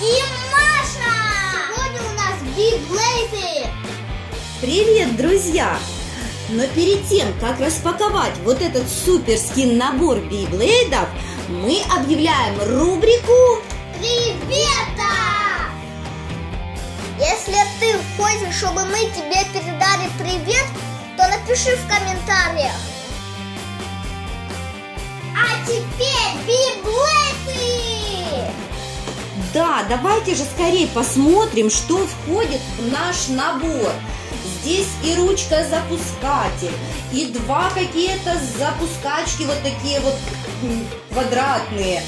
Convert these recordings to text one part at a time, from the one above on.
И Маша! Сегодня у нас библейты! Привет, друзья! Но перед тем, как распаковать вот этот суперский набор бейблейдов, мы объявляем рубрику Привета! Если ты хочешь, чтобы мы тебе передали привет, то напиши в комментариях. Да, давайте же скорее посмотрим, что входит в наш набор. Здесь и ручка-запускатель, и два какие-то запускачки вот такие вот квадратные,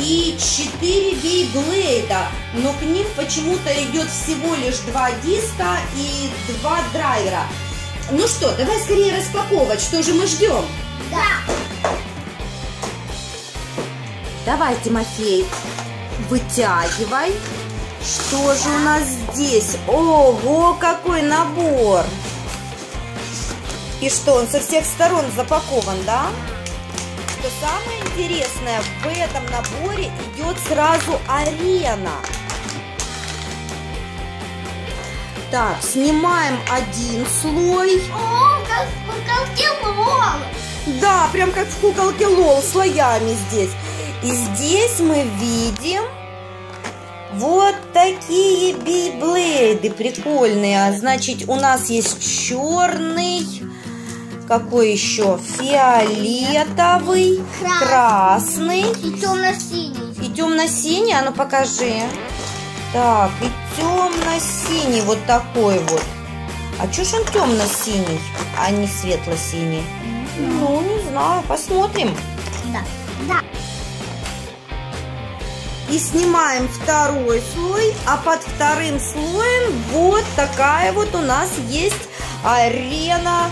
и четыре бейблейда, но к ним почему-то идет всего лишь два диска и два драйвера. Ну что, давай скорее распаковывать, что же мы ждем? Да! Давай, Тимофей, вытягивай. Что же у нас здесь? Ого, какой набор! И что, он со всех сторон запакован, да? Что самое интересное, в этом наборе идет сразу арена. Так, снимаем один слой. О, как в куколке Лол! Да, прям как в куколке Лол, слоями здесь. И здесь мы видим вот такие бейблейды прикольные. А Значит, у нас есть черный, какой еще? Фиолетовый, красный И темно-синий. и темно-синий. А ну покажи. Так, и темно-синий вот такой вот. А чё ж он темно-синий, а не светло-синий? Ну, не знаю, посмотрим. Да. Да. И снимаем второй слой, а под вторым слоем вот такая вот у нас есть арена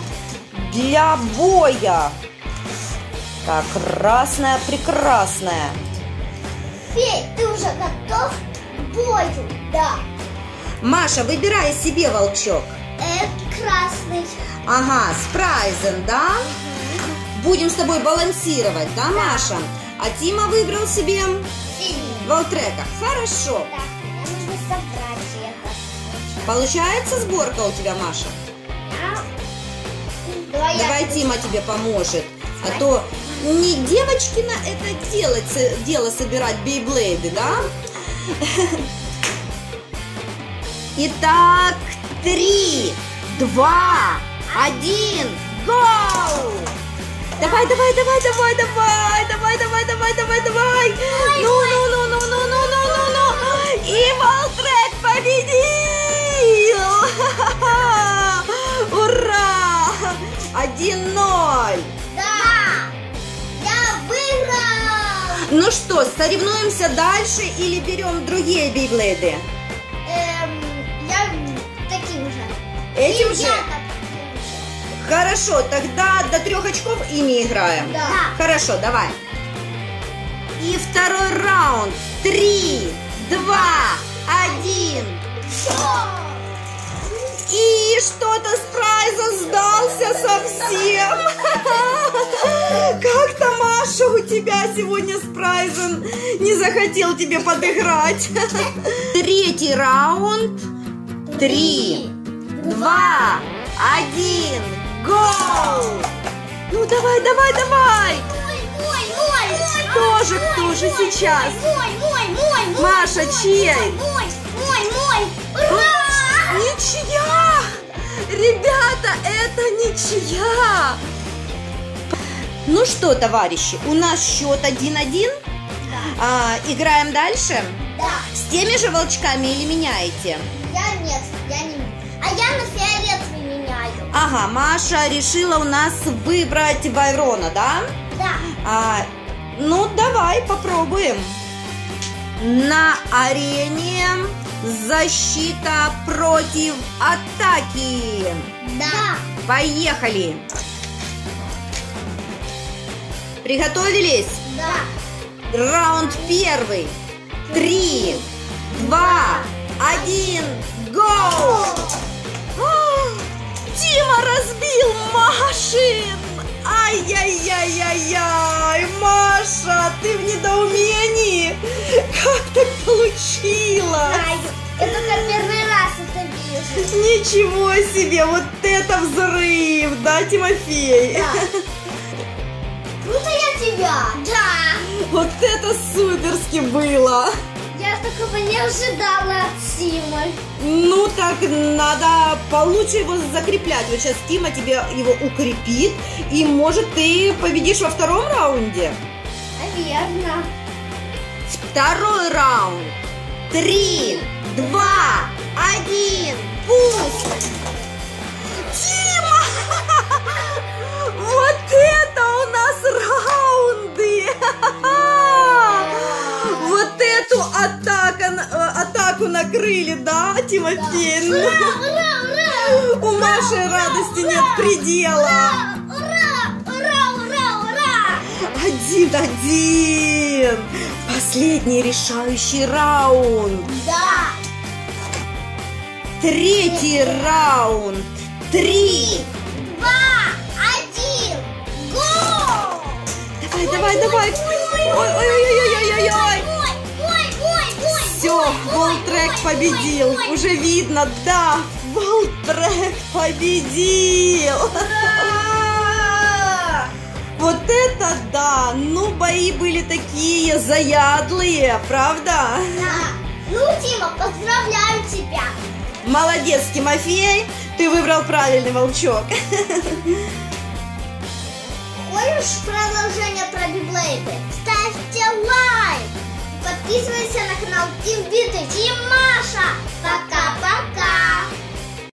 для боя. Так, красная, прекрасная. Фей, ты уже готов к бою? Да. Маша, выбирай себе волчок. Это красный. Ага, спрайзен, да? Будем с тобой балансировать, да, Маша? А Тима выбрал себе. Волтрека. Хорошо. Так, мне нужно собрать это. Получается сборка у тебя, Маша? А? Давай, Давай я. Тима тебе поможет. А то не девочкина это делать, дело собирать бейблейды, да? Итак, три, два, один, гоу! Давай, давай, давай, давай, давай, Ну что, соревнуемся дальше или берем другие бейблейды? Эм, я таким же. Этим И. Хорошо, тогда до трех очков ими играем. Да. Хорошо, давай. И второй раунд. Три, два, один. И что-то Спрайза сдался Тебя сегодня Спрайзен не захотел тебе подыграть. Третий раунд. Три, два, один, гоу! Ну давай, давай, давай! Тоже кто же сейчас? Маша, чей? Ничья! Ребята, это ничья! Ну что, товарищи, у нас счет 1-1. Да. А, играем дальше? Да. С теми же волчками или меняете? Я нет, я не. А я на фиолетовый меняю. Ага, Маша решила у нас выбрать Байрона, да? Да. А, ну, давай попробуем. На арене защита против атаки. Да. Поехали. Приготовились? Да. Раунд первый. Три, два, один, гоу! Тима разбил машин! Ай-яй-яй-яй-яй! Маша, ты в недоумении! Как так получилось? Это первый раз это вижу. Ничего себе! Вот это взрыв, да, Тимофей? Да. Тебя. Да. Вот это суперски было. Я такого не ожидала от Симы. Ну так надо получше его закреплять. Вот сейчас Тима тебе его укрепит, и может ты победишь во втором раунде. Наверное. Второй раунд. Три, два, один, пусть! У нас раунды! Вот эту атаку, э, атаку накрыли, да, Тимофей? У Маши радости нет предела. Ура, ура, ура, ура! Один-один. Последний решающий раунд. Да. Третий раунд. Три. Давай. Ой-ой-ой-ой-ой-ой. Ой, ой, ой, ой. Все, Волтрек победил. ой, ой. Уже видно, да. Волтрек победил. Ура! Вот это да! Ну, бои были такие заядлые, правда? Да. Ну, Тима, поздравляю тебя. Молодец, Тимофей! Ты выбрал правильный волчок. Хочешь продолжение про библейды? Ставьте лайк. Подписывайся на канал Тим Биты. Тим Маша. Пока-пока.